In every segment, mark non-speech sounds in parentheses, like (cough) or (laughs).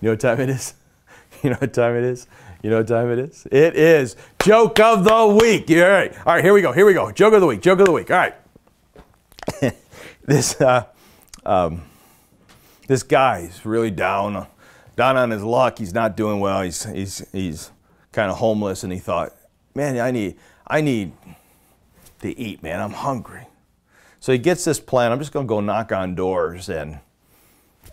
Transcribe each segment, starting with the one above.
You know what time it is? (laughs) You know what time it is? You know what time it is? It is joke of the week. All right. All right, here we go. Here we go. Joke of the week. Joke of the week. All right. (laughs) this uh, um, this guy's really down down on his luck. He's not doing well. He's he's he's kind of homeless and he thought, "Man, I need I need to eat, man. I'm hungry." So he gets this plan. I'm just going to go knock on doors and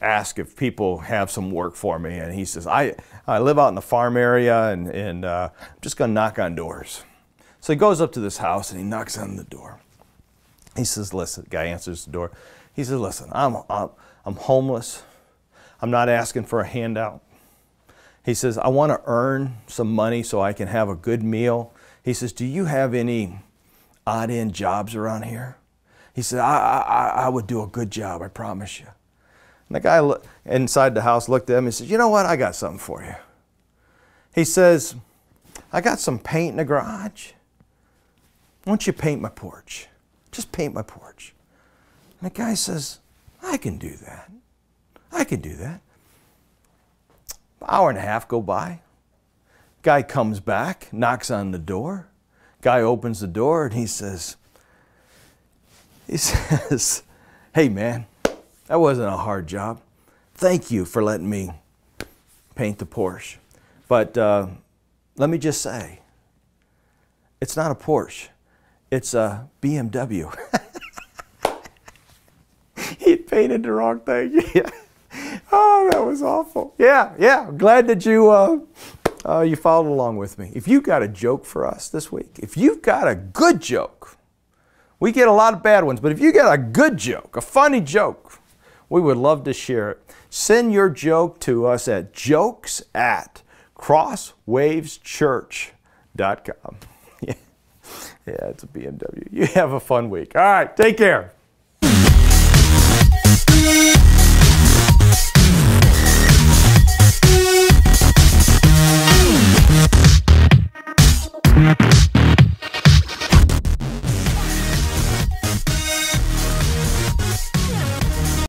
ask if people have some work for me. And he says, I, I live out in the farm area and, and uh, I'm just going to knock on doors. So he goes up to this house and he knocks on the door. He says, Listen, guy answers the door. He says, Listen, I'm, I'm, I'm homeless. I'm not asking for a handout. He says, I want to earn some money so I can have a good meal. He says, Do you have any odd end jobs around here? He said, I, I, I would do a good job, I promise you. And the guy inside the house looked at him and said, You know what? I got something for you. He says, I got some paint in the garage. Why don't you paint my porch? Just paint my porch. And the guy says, I can do that. I can do that. An hour and a half go by. Guy comes back, knocks on the door. Guy opens the door and he says, he (laughs) says, Hey man, that wasn't a hard job. Thank you for letting me paint the Porsche. But uh, let me just say, it's not a Porsche, it's a BMW. (laughs) he painted the wrong thing. (laughs) oh, that was awful. Yeah, yeah. Glad that you uh, uh, you followed along with me. If you got a joke for us this week, if you've got a good joke, we get a lot of bad ones, but if you got a good joke, a funny joke, we would love to share it. Send your joke to us at jokes at crosswaveschurch.com. (laughs) yeah, it's a BMW. You have a fun week. All right, take care.